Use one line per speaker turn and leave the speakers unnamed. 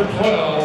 number 12.